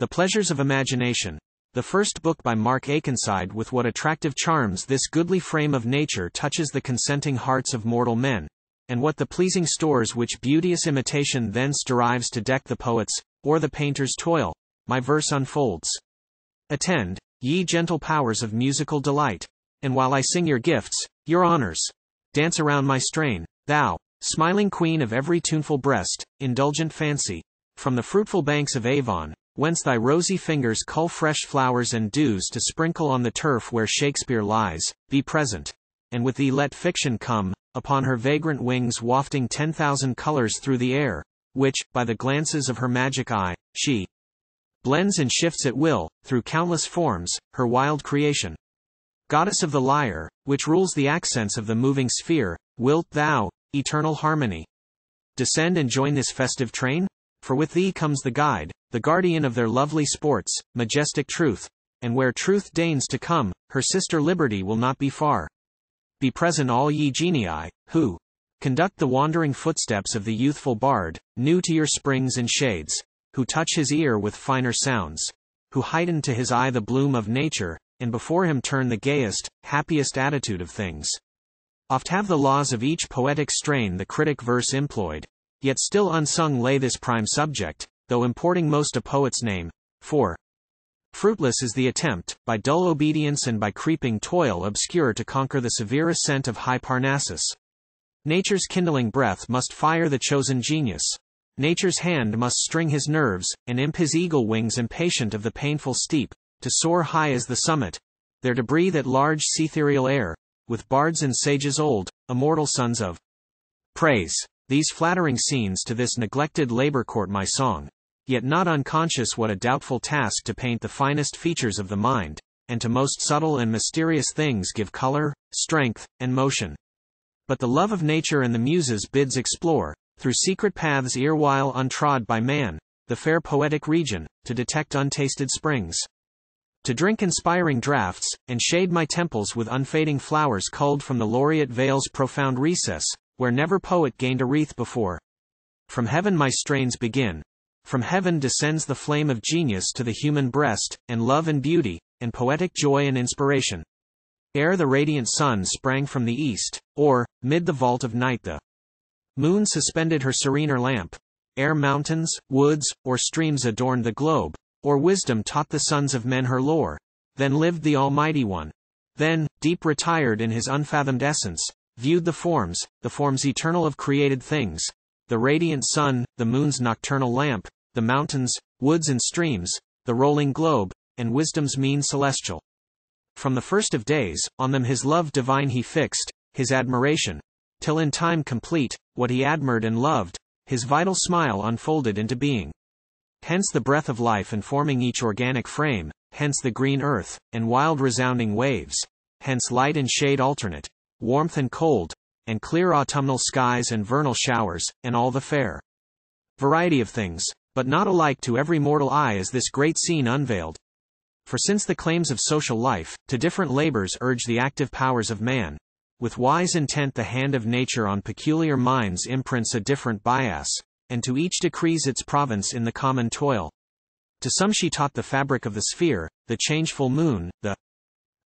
The Pleasures of Imagination. The first book by Mark Akenside with what attractive charms this goodly frame of nature touches the consenting hearts of mortal men, and what the pleasing stores which beauteous imitation thence derives to deck the poet's, or the painter's toil, my verse unfolds. Attend, ye gentle powers of musical delight, and while I sing your gifts, your honors, dance around my strain, thou, smiling queen of every tuneful breast, indulgent fancy, from the fruitful banks of Avon, whence thy rosy fingers cull fresh flowers and dews to sprinkle on the turf where Shakespeare lies, be present. And with thee let fiction come, upon her vagrant wings wafting ten thousand colors through the air, which, by the glances of her magic eye, she blends and shifts at will, through countless forms, her wild creation. Goddess of the lyre, which rules the accents of the moving sphere, wilt thou, eternal harmony, descend and join this festive train? For with thee comes the guide, the guardian of their lovely sports, majestic truth, and where truth deigns to come, her sister liberty will not be far. Be present all ye genii, who conduct the wandering footsteps of the youthful bard, new to your springs and shades, who touch his ear with finer sounds, who heighten to his eye the bloom of nature, and before him turn the gayest, happiest attitude of things. Oft have the laws of each poetic strain the critic verse employed, Yet still unsung lay this prime subject, though importing most a poet's name. For fruitless is the attempt, by dull obedience and by creeping toil obscure to conquer the severe ascent of high Parnassus. Nature's kindling breath must fire the chosen genius. Nature's hand must string his nerves, and imp his eagle wings impatient of the painful steep, to soar high as the summit, there to breathe at large ethereal air, with bards and sages old, immortal sons of praise. These flattering scenes to this neglected labor court my song, yet not unconscious what a doubtful task to paint the finest features of the mind, and to most subtle and mysterious things give color, strength, and motion. But the love of nature and the muses bids explore, through secret paths erewhile untrod by man, the fair poetic region, to detect untasted springs. To drink inspiring draughts, and shade my temples with unfading flowers culled from the laureate vale's profound recess, where never poet gained a wreath before. From heaven my strains begin. From heaven descends the flame of genius to the human breast, and love and beauty, and poetic joy and inspiration. Ere the radiant sun sprang from the east, or, mid the vault of night the moon suspended her serener lamp, ere mountains, woods, or streams adorned the globe, or wisdom taught the sons of men her lore, then lived the Almighty One. Then, deep retired in his unfathomed essence, viewed the forms, the forms eternal of created things, the radiant sun, the moon's nocturnal lamp, the mountains, woods and streams, the rolling globe, and wisdom's mean celestial. From the first of days, on them his love divine he fixed, his admiration, till in time complete, what he admired and loved, his vital smile unfolded into being. Hence the breath of life informing each organic frame, hence the green earth, and wild resounding waves, hence light and shade alternate, warmth and cold, and clear autumnal skies and vernal showers, and all the fair variety of things, but not alike to every mortal eye is this great scene unveiled. For since the claims of social life, to different labors urge the active powers of man, with wise intent the hand of nature on peculiar minds imprints a different bias, and to each decrees its province in the common toil. To some she taught the fabric of the sphere, the changeful moon, the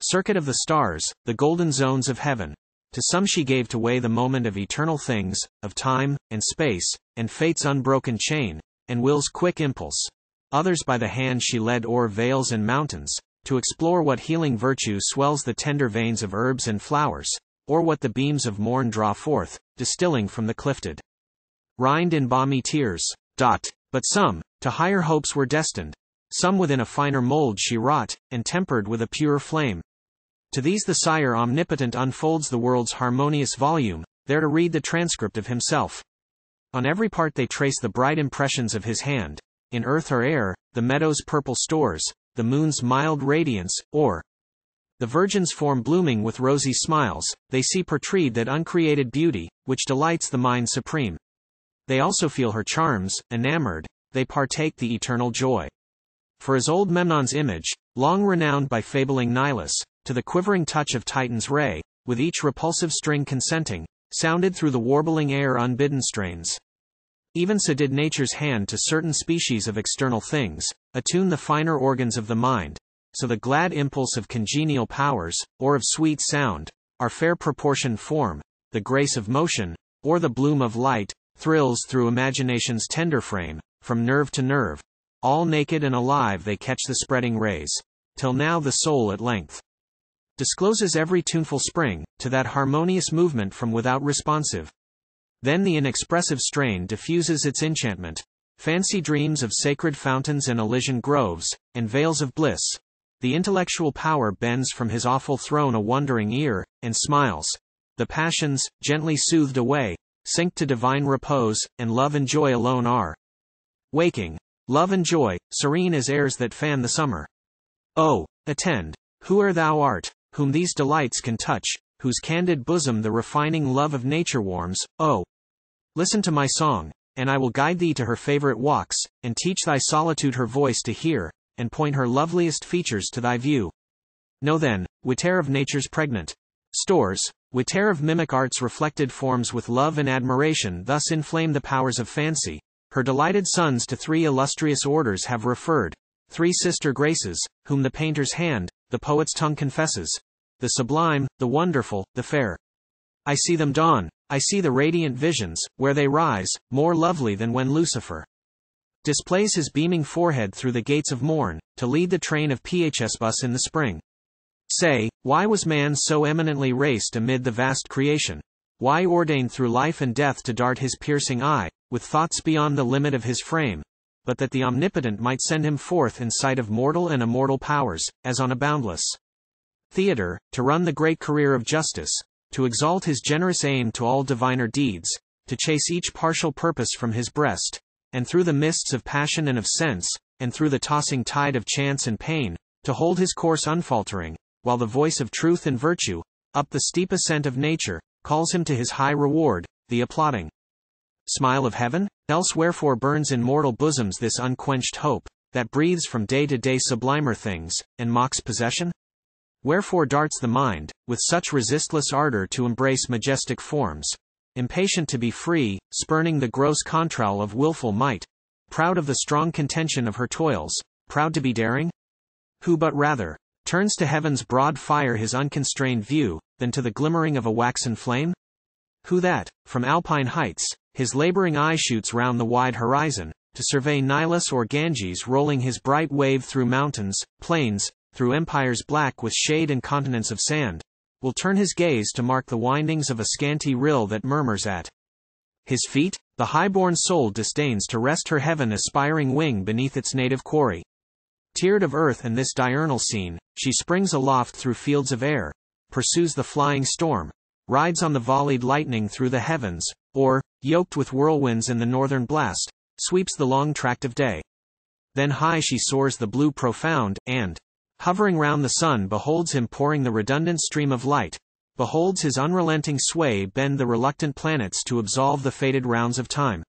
circuit of the stars, the golden zones of heaven. To some she gave to weigh the moment of eternal things, of time, and space, and fate's unbroken chain, and will's quick impulse. Others by the hand she led o'er vales and mountains, to explore what healing virtue swells the tender veins of herbs and flowers, or what the beams of morn draw forth, distilling from the clifted rind in balmy tears. Dot. But some, to higher hopes were destined. Some within a finer mold she wrought, and tempered with a pure flame. To these the Sire Omnipotent unfolds the world's harmonious volume, there to read the transcript of himself. On every part they trace the bright impressions of his hand, in earth or air, the meadow's purple stores, the moon's mild radiance, or the virgin's form blooming with rosy smiles, they see portrayed that uncreated beauty, which delights the mind supreme. They also feel her charms, enamored, they partake the eternal joy. For as old Memnon's image, long renowned by fabling Nilus, to the quivering touch of Titan's ray, with each repulsive string consenting, sounded through the warbling air unbidden strains. Even so did nature's hand to certain species of external things, attune the finer organs of the mind, so the glad impulse of congenial powers, or of sweet sound, our fair proportioned form, the grace of motion, or the bloom of light, thrills through imagination's tender frame, from nerve to nerve, all naked and alive they catch the spreading rays, till now the soul at length discloses every tuneful spring, to that harmonious movement from without responsive. Then the inexpressive strain diffuses its enchantment. Fancy dreams of sacred fountains and Elysian groves, and vales of bliss. The intellectual power bends from his awful throne a wondering ear, and smiles. The passions, gently soothed away, sink to divine repose, and love and joy alone are. Waking. Love and joy, serene as airs that fan the summer. Oh, attend. who Whoe'er thou art, whom these delights can touch, whose candid bosom the refining love of nature warms, oh! Listen to my song, and I will guide thee to her favorite walks, and teach thy solitude her voice to hear, and point her loveliest features to thy view. Know then, whate'er of nature's pregnant stores, whate'er of mimic art's reflected forms with love and admiration thus inflame the powers of fancy, her delighted sons to three illustrious orders have referred, three sister graces, whom the painter's hand, the poet's tongue confesses. The sublime, the wonderful, the fair. I see them dawn, I see the radiant visions, where they rise, more lovely than when Lucifer displays his beaming forehead through the gates of morn, to lead the train of Phoebus in the spring. Say, why was man so eminently raced amid the vast creation? Why ordained through life and death to dart his piercing eye, with thoughts beyond the limit of his frame, but that the Omnipotent might send him forth in sight of mortal and immortal powers, as on a boundless theater, to run the great career of justice, to exalt his generous aim to all diviner deeds, to chase each partial purpose from his breast, and through the mists of passion and of sense, and through the tossing tide of chance and pain, to hold his course unfaltering, while the voice of truth and virtue, up the steep ascent of nature, calls him to his high reward, the applauding smile of heaven? Else wherefore burns in mortal bosoms this unquenched hope, that breathes from day to day sublimer things, and mocks possession? Wherefore darts the mind, with such resistless ardor to embrace majestic forms, impatient to be free, spurning the gross control of wilful might, proud of the strong contention of her toils, proud to be daring? Who but rather, turns to heaven's broad fire his unconstrained view, than to the glimmering of a waxen flame? Who that, from alpine heights, his laboring eye shoots round the wide horizon, to survey Nilus or Ganges rolling his bright wave through mountains, plains, through empires black with shade and continents of sand, will turn his gaze to mark the windings of a scanty rill that murmurs at his feet, the high-born soul disdains to rest her heaven aspiring wing beneath its native quarry. Tiered of earth and this diurnal scene, she springs aloft through fields of air, pursues the flying storm, rides on the volleyed lightning through the heavens, or, yoked with whirlwinds in the northern blast, sweeps the long tract of day. Then high she soars the blue profound, and, hovering round the sun beholds him pouring the redundant stream of light, beholds his unrelenting sway bend the reluctant planets to absolve the fated rounds of time.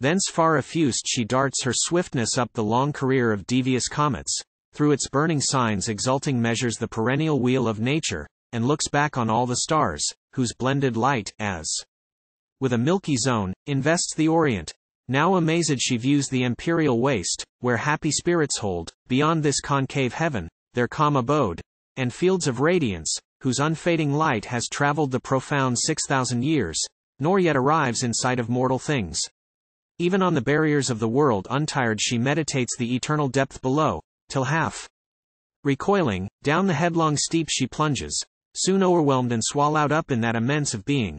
Thence far effused she darts her swiftness up the long career of devious comets, through its burning signs exulting measures the perennial wheel of nature, and looks back on all the stars, whose blended light, as with a milky zone, invests the Orient. Now amazed she views the imperial waste, where happy spirits hold, beyond this concave heaven, their calm abode, and fields of radiance, whose unfading light has traveled the profound 6,000 years, nor yet arrives in sight of mortal things. Even on the barriers of the world untired she meditates the eternal depth below, till half recoiling, down the headlong steep she plunges, soon overwhelmed and swallowed up in that immense of being.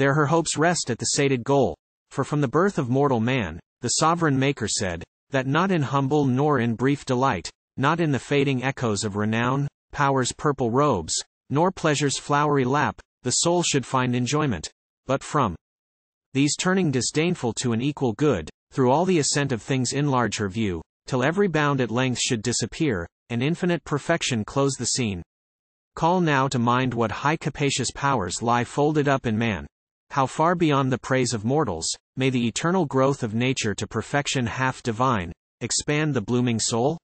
There her hopes rest at the sated goal, for from the birth of mortal man, the sovereign maker said, that not in humble nor in brief delight, not in the fading echoes of renown, power's purple robes, nor pleasure's flowery lap, the soul should find enjoyment, but from these turning disdainful to an equal good, through all the ascent of things enlarge her view, till every bound at length should disappear, and infinite perfection close the scene, Call now to mind what high capacious powers lie folded up in man. How far beyond the praise of mortals, may the eternal growth of nature to perfection half divine, expand the blooming soul?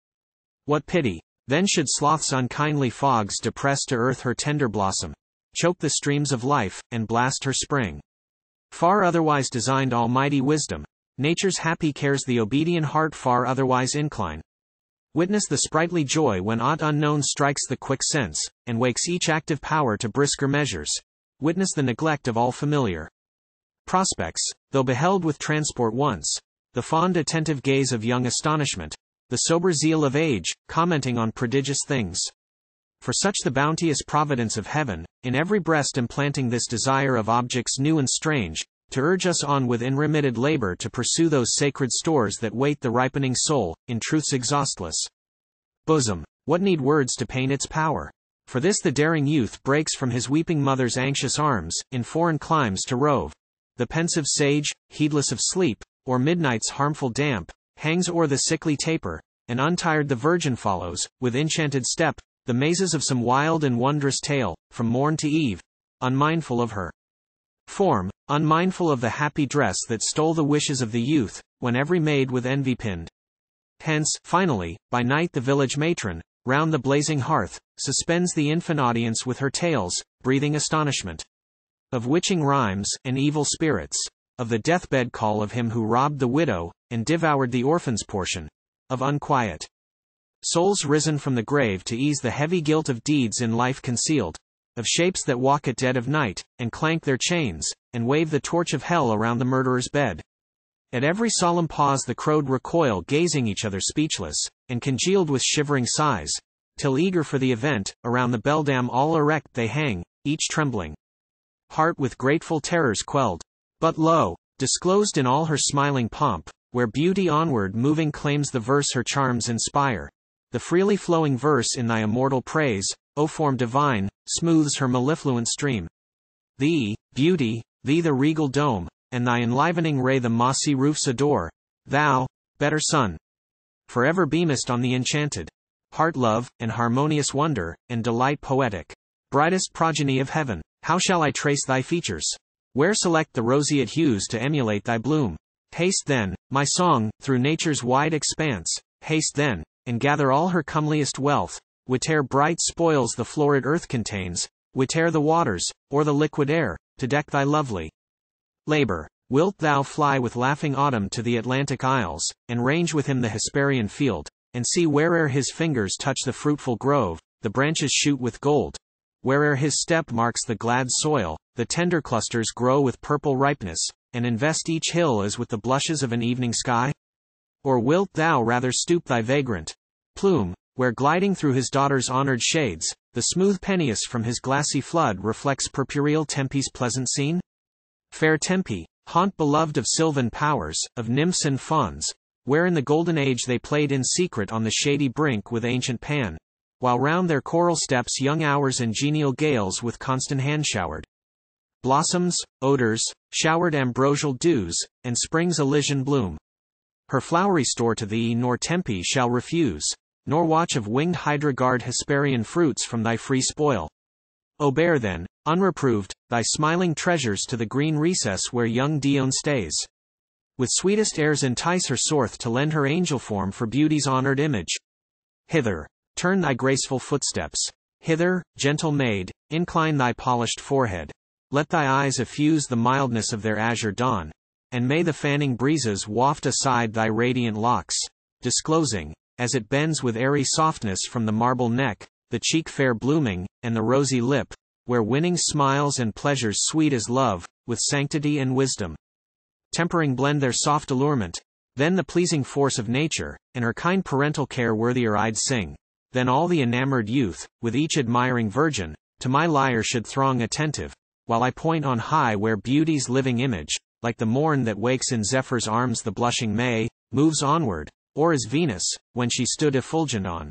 What pity, then should sloth's unkindly fogs depress to earth her tender blossom, choke the streams of life, and blast her spring. Far otherwise designed almighty wisdom, nature's happy cares the obedient heart far otherwise incline. Witness the sprightly joy when aught unknown strikes the quick sense, and wakes each active power to brisker measures. Witness the neglect of all familiar prospects, though beheld with transport once, the fond attentive gaze of young astonishment, the sober zeal of age, commenting on prodigious things. For such the bounteous providence of heaven, in every breast implanting this desire of objects new and strange, to urge us on with unremitted labor to pursue those sacred stores that wait the ripening soul, in truth's exhaustless bosom. What need words to paint its power? For this the daring youth breaks from his weeping mother's anxious arms, in foreign climes to rove. The pensive sage, heedless of sleep, or midnight's harmful damp, hangs o'er the sickly taper, and untired the virgin follows, with enchanted step, the mazes of some wild and wondrous tale, from morn to eve, unmindful of her form, unmindful of the happy dress that stole the wishes of the youth, when every maid with envy pinned. Hence, finally, by night the village matron, round the blazing hearth, suspends the infant audience with her tales, breathing astonishment. Of witching rhymes, and evil spirits, of the deathbed call of him who robbed the widow, and devoured the orphan's portion, of unquiet souls risen from the grave to ease the heavy guilt of deeds in life concealed, of shapes that walk at dead of night, and clank their chains, and wave the torch of hell around the murderer's bed. At every solemn pause the crowd recoil gazing each other speechless, and congealed with shivering sighs, till eager for the event, around the beldam all erect they hang, each trembling. Heart with grateful terrors quelled. But lo, disclosed in all her smiling pomp, where beauty onward moving claims the verse her charms inspire. The freely flowing verse in thy immortal praise, O form divine, smooths her mellifluent stream. Thee, beauty, thee the regal dome, and thy enlivening ray the mossy roofs adore. Thou, better sun, forever beamest on the enchanted heart love, and harmonious wonder, and delight poetic. Brightest progeny of heaven, how shall I trace thy features? Where select the roseate hues to emulate thy bloom? Haste then, my song, through nature's wide expanse, haste then, and gather all her comeliest wealth, whate'er bright spoils the florid earth contains, whate'er the waters, or the liquid air, to deck thy lovely labor. Wilt thou fly with laughing autumn to the Atlantic Isles, and range with him the Hesperian field, and see where'er his fingers touch the fruitful grove, the branches shoot with gold, Where'er his step marks the glad soil, the tender clusters grow with purple ripeness, and invest each hill as with the blushes of an evening sky? Or wilt thou rather stoop thy vagrant plume, where gliding through his daughter's honored shades, the smooth Peneus from his glassy flood reflects purpureal Tempe's pleasant scene? Fair Tempe, haunt beloved of sylvan powers, of nymphs and fauns, where in the golden age they played in secret on the shady brink with ancient Pan, while round their coral steps young hours and genial gales with constant hand showered. Blossoms, odors, showered ambrosial dews, and spring's Elysian bloom. Her flowery store to thee nor Tempe shall refuse, nor watch of winged Hydra guard Hesperian fruits from thy free spoil. O bear then, unreproved, thy smiling treasures to the green recess where young Dione stays. With sweetest airs entice her sorth to lend her angel form for beauty's honored image. Hither, Turn thy graceful footsteps. Hither, gentle maid, incline thy polished forehead. Let thy eyes effuse the mildness of their azure dawn. And may the fanning breezes waft aside thy radiant locks, disclosing, as it bends with airy softness from the marble neck, the cheek fair blooming, and the rosy lip, where winning smiles and pleasures sweet as love, with sanctity and wisdom. Tempering blend their soft allurement, then the pleasing force of nature, and her kind parental care worthier I'd sing. Then all the enamored youth, with each admiring virgin, to my lyre should throng attentive, while I point on high where beauty's living image, like the morn that wakes in Zephyr's arms the blushing May, moves onward, or as Venus, when she stood effulgent on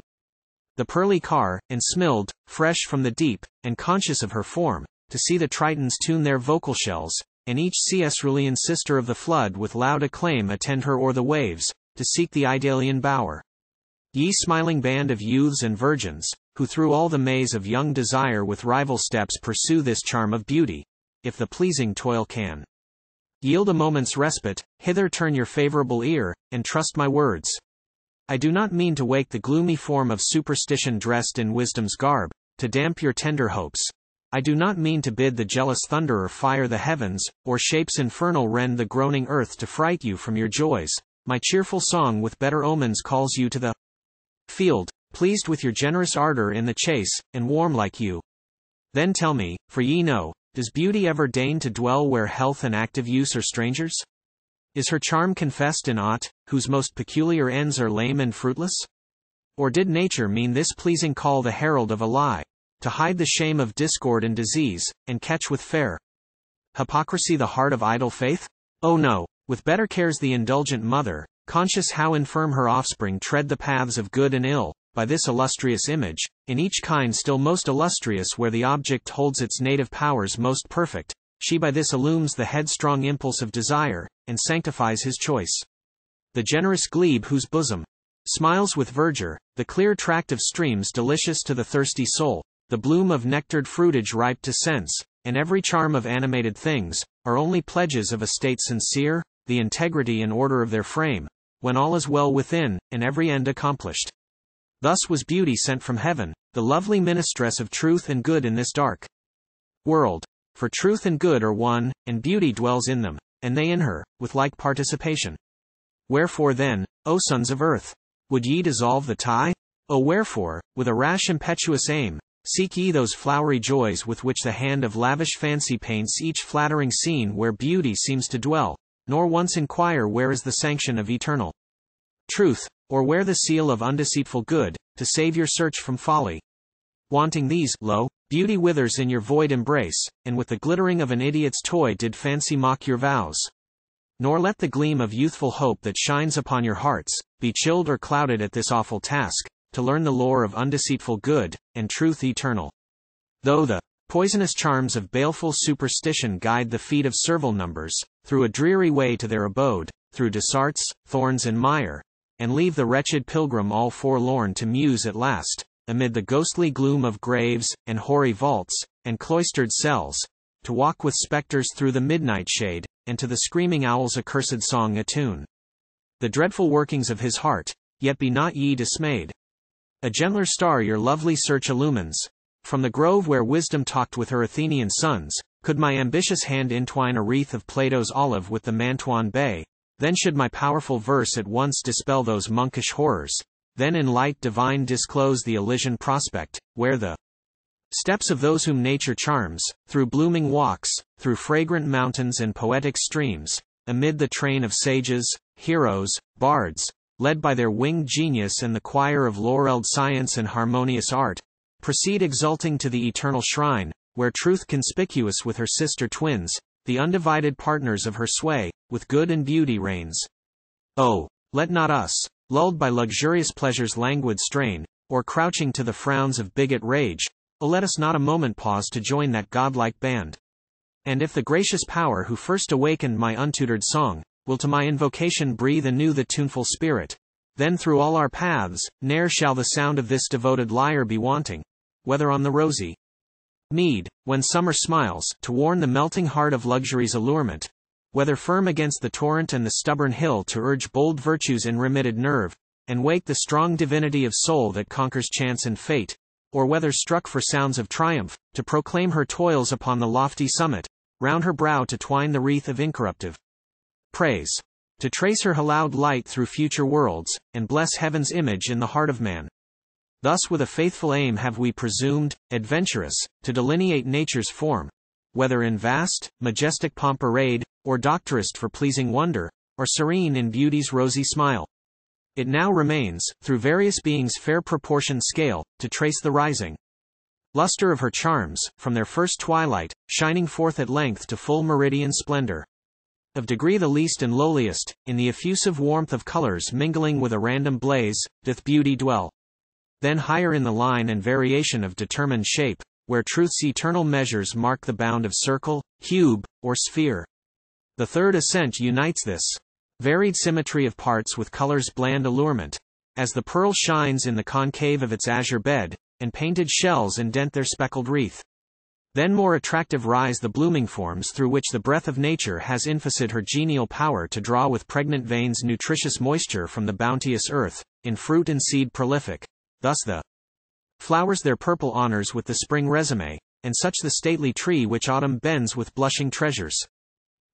the pearly car, and smilled, fresh from the deep, and conscious of her form, to see the Tritons tune their vocal shells, and each Cerulean sister of the flood with loud acclaim attend her o'er the waves, to seek the Idalian bower. Ye smiling band of youths and virgins, who through all the maze of young desire with rival steps pursue this charm of beauty, if the pleasing toil can. Yield a moment's respite, hither turn your favorable ear, and trust my words. I do not mean to wake the gloomy form of superstition dressed in wisdom's garb, to damp your tender hopes. I do not mean to bid the jealous thunderer fire the heavens, or shapes infernal rend the groaning earth to fright you from your joys. My cheerful song with better omens calls you to the field, pleased with your generous ardor in the chase, and warm like you. Then tell me, for ye know, does beauty ever deign to dwell where health and active use are strangers? Is her charm confessed in aught, whose most peculiar ends are lame and fruitless? Or did nature mean this pleasing call the herald of a lie, to hide the shame of discord and disease, and catch with fair hypocrisy the heart of idle faith? Oh no, with better cares the indulgent mother, conscious how infirm her offspring tread the paths of good and ill, by this illustrious image, in each kind still most illustrious where the object holds its native powers most perfect, she by this illumes the headstrong impulse of desire, and sanctifies his choice. The generous glebe whose bosom smiles with verdure, the clear tract of streams delicious to the thirsty soul, the bloom of nectared fruitage ripe to sense, and every charm of animated things, are only pledges of a state sincere, the integrity and order of their frame, when all is well within, and every end accomplished. Thus was beauty sent from heaven, the lovely ministress of truth and good in this dark world. For truth and good are one, and beauty dwells in them, and they in her, with like participation. Wherefore then, O sons of earth, would ye dissolve the tie? O wherefore, with a rash impetuous aim, seek ye those flowery joys with which the hand of lavish fancy paints each flattering scene where beauty seems to dwell, nor once inquire where is the sanction of eternal truth, or where the seal of undeceitful good, to save your search from folly. Wanting these, lo, beauty withers in your void embrace, and with the glittering of an idiot's toy did fancy mock your vows. Nor let the gleam of youthful hope that shines upon your hearts, be chilled or clouded at this awful task, to learn the lore of undeceitful good, and truth eternal. Though the poisonous charms of baleful superstition guide the feet of servile numbers, through a dreary way to their abode, through desarts, thorns and mire, and leave the wretched pilgrim all forlorn to muse at last, amid the ghostly gloom of graves, and hoary vaults, and cloistered cells, to walk with spectres through the midnight shade, and to the screaming owl's accursed song attune. The dreadful workings of his heart, yet be not ye dismayed. A gentler star your lovely search illumines. From the grove where wisdom talked with her Athenian sons, could my ambitious hand entwine a wreath of Plato's olive with the Mantuan bay, then should my powerful verse at once dispel those monkish horrors, then in light divine disclose the Elysian prospect, where the steps of those whom nature charms, through blooming walks, through fragrant mountains and poetic streams, amid the train of sages, heroes, bards, led by their winged genius and the choir of laureled science and harmonious art, proceed exulting to the eternal shrine, where truth conspicuous with her sister twins, the undivided partners of her sway, with good and beauty reigns. Oh, let not us, lulled by luxurious pleasure's languid strain, or crouching to the frowns of bigot rage, oh let us not a moment pause to join that godlike band. And if the gracious power who first awakened my untutored song, will to my invocation breathe anew the tuneful spirit, then through all our paths, ne'er shall the sound of this devoted lyre be wanting, whether on the rosy mead, when summer smiles, to warn the melting heart of luxury's allurement, whether firm against the torrent and the stubborn hill to urge bold virtues in remitted nerve, and wake the strong divinity of soul that conquers chance and fate, or whether struck for sounds of triumph, to proclaim her toils upon the lofty summit, round her brow to twine the wreath of incorruptive praise, to trace her hallowed light through future worlds, and bless heaven's image in the heart of man. Thus with a faithful aim have we presumed, adventurous, to delineate nature's form, whether in vast, majestic pomp arrayed, or doctorist for pleasing wonder, or serene in beauty's rosy smile. It now remains, through various beings' fair proportioned scale, to trace the rising luster of her charms, from their first twilight, shining forth at length to full meridian splendor. Of degree the least and lowliest, in the effusive warmth of colors mingling with a random blaze, doth beauty dwell. Then higher in the line and variation of determined shape, where truth's eternal measures mark the bound of circle, cube, or sphere. The third ascent unites this varied symmetry of parts with color's bland allurement, as the pearl shines in the concave of its azure bed, and painted shells indent their speckled wreath. Then more attractive rise the blooming forms through which the breath of nature has inficid her genial power to draw with pregnant veins nutritious moisture from the bounteous earth, in fruit and seed prolific. Thus the Flowers their purple honors with the spring resume, and such the stately tree which autumn bends with blushing treasures.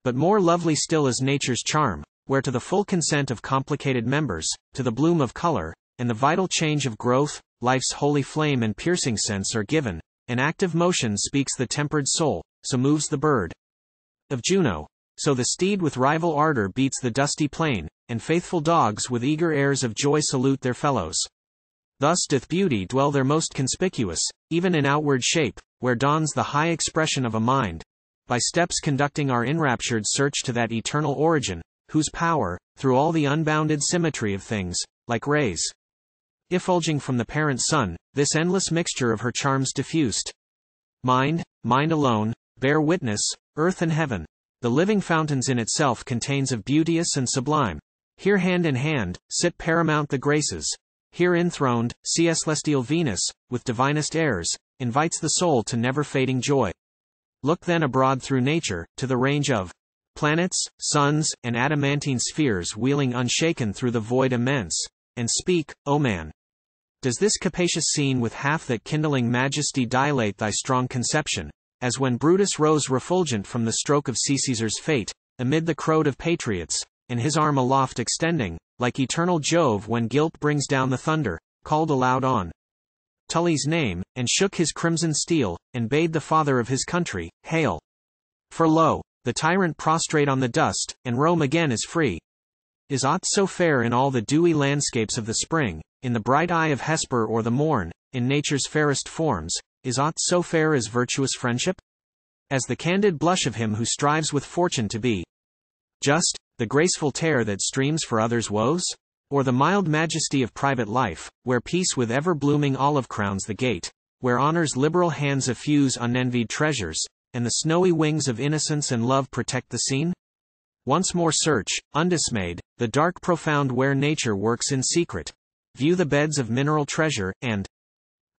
But more lovely still is nature's charm, where to the full consent of complicated members, to the bloom of color, and the vital change of growth, life's holy flame and piercing sense are given, and active motion speaks the tempered soul, so moves the bird. Of Juno, so the steed with rival ardor beats the dusty plain, and faithful dogs with eager airs of joy salute their fellows. Thus doth beauty dwell there most conspicuous, even in outward shape, where dawns the high expression of a mind, by steps conducting our enraptured search to that eternal origin, whose power, through all the unbounded symmetry of things, like rays, effulging from the parent sun, this endless mixture of her charms diffused. Mind, mind alone, bear witness, earth and heaven, the living fountains in itself contains of beauteous and sublime. Here hand in hand, sit paramount the graces. Here enthroned, see celestial Venus, with divinest airs, invites the soul to never fading joy. Look then abroad through nature, to the range of planets, suns, and adamantine spheres wheeling unshaken through the void immense, and speak, O man. Does this capacious scene with half that kindling majesty dilate thy strong conception, as when Brutus rose refulgent from the stroke of C. Caesar's fate, amid the crowd of patriots, and his arm aloft extending, like eternal Jove when guilt brings down the thunder, called aloud on Tully's name, and shook his crimson steel, and bade the father of his country, hail. For lo, the tyrant prostrate on the dust, and Rome again is free. Is aught so fair in all the dewy landscapes of the spring, in the bright eye of Hesper or the morn, in nature's fairest forms, is aught so fair as virtuous friendship? As the candid blush of him who strives with fortune to be just, the graceful tear that streams for others' woes? Or the mild majesty of private life, where peace with ever blooming olive crowns the gate, where honor's liberal hands effuse unenvied treasures, and the snowy wings of innocence and love protect the scene? Once more search, undismayed, the dark profound where nature works in secret. View the beds of mineral treasure, and,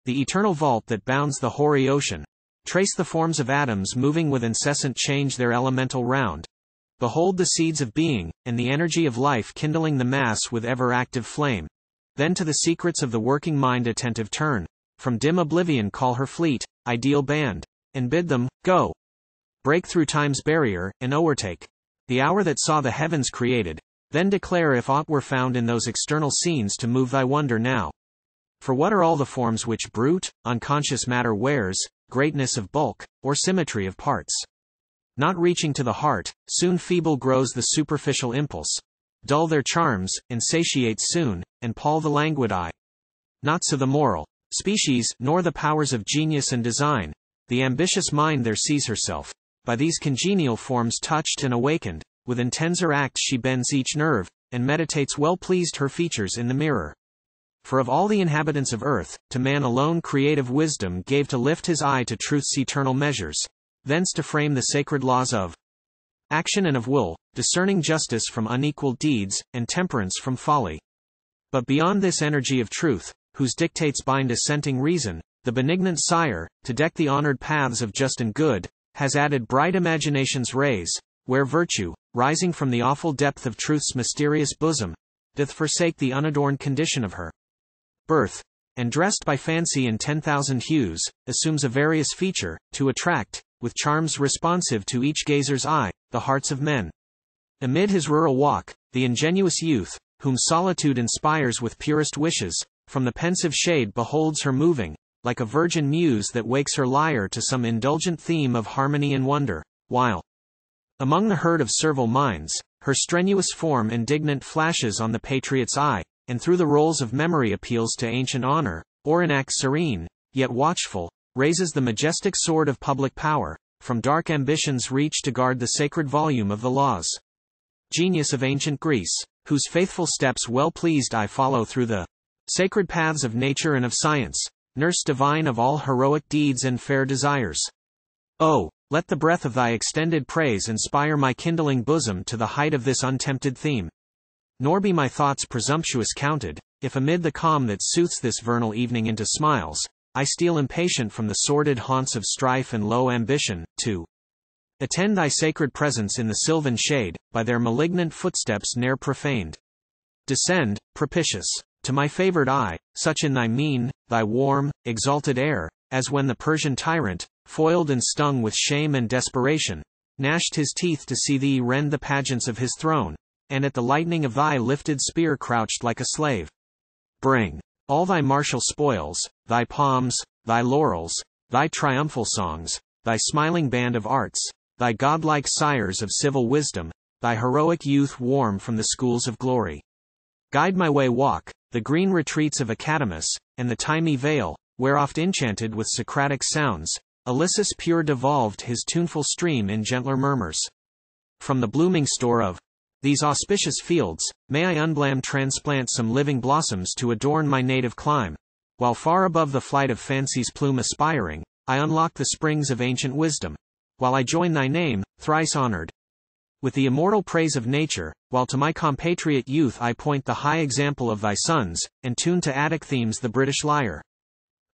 the eternal vault that bounds the hoary ocean. Trace the forms of atoms moving with incessant change their elemental round. Behold the seeds of being, and the energy of life kindling the mass with ever active flame. Then to the secrets of the working mind attentive turn. From dim oblivion call her fleet, ideal band. And bid them, go. Break through time's barrier, and overtake. The hour that saw the heavens created. Then declare if aught were found in those external scenes to move thy wonder now. For what are all the forms which brute, unconscious matter wears, greatness of bulk, or symmetry of parts? Not reaching to the heart, soon feeble grows the superficial impulse. Dull their charms, insatiate soon, and pall the languid eye. Not so the moral species, nor the powers of genius and design. The ambitious mind there sees herself, by these congenial forms touched and awakened, with intenser act she bends each nerve, and meditates well pleased her features in the mirror. For of all the inhabitants of earth, to man alone creative wisdom gave to lift his eye to truth's eternal measures, thence to frame the sacred laws of action and of will, discerning justice from unequal deeds, and temperance from folly. But beyond this energy of truth, whose dictates bind assenting reason, the benignant sire, to deck the honored paths of just and good, has added bright imagination's rays, where virtue, rising from the awful depth of truth's mysterious bosom, doth forsake the unadorned condition of her birth, and dressed by fancy in 10,000 hues, assumes a various feature, to attract, with charms responsive to each gazer's eye, the hearts of men. Amid his rural walk, the ingenuous youth, whom solitude inspires with purest wishes, from the pensive shade beholds her moving, like a virgin muse that wakes her lyre to some indulgent theme of harmony and wonder, while, among the herd of servile minds, her strenuous form indignant flashes on the patriot's eye, and through the rolls of memory appeals to ancient honor, or in act serene, yet watchful, raises the majestic sword of public power, from dark ambition's reach to guard the sacred volume of the laws. Genius of ancient Greece, whose faithful steps well pleased I follow through the sacred paths of nature and of science, nurse divine of all heroic deeds and fair desires. Oh, let the breath of thy extended praise inspire my kindling bosom to the height of this untempted theme. Nor be my thoughts presumptuous counted, if amid the calm that soothes this vernal evening into smiles, I steal impatient from the sordid haunts of strife and low ambition, to attend thy sacred presence in the sylvan shade, by their malignant footsteps ne'er profaned. Descend, propitious, to my favored eye, such in thy mien, thy warm, exalted air, as when the Persian tyrant, foiled and stung with shame and desperation, gnashed his teeth to see thee rend the pageants of his throne, and at the lightning of thy lifted spear crouched like a slave. Bring all thy martial spoils, thy palms, thy laurels, thy triumphal songs, thy smiling band of arts, thy godlike sires of civil wisdom, thy heroic youth warm from the schools of glory. Guide my way walk, the green retreats of Academus, and the thymy vale, where oft enchanted with Socratic sounds, Ilissus pure devolved his tuneful stream in gentler murmurs. From the blooming store of these auspicious fields, may I unblamed transplant some living blossoms to adorn my native clime, while far above the flight of fancy's plume aspiring, I unlock the springs of ancient wisdom, while I join thy name, thrice honored, with the immortal praise of nature, while to my compatriot youth I point the high example of thy sons, and tune to Attic themes the British lyre.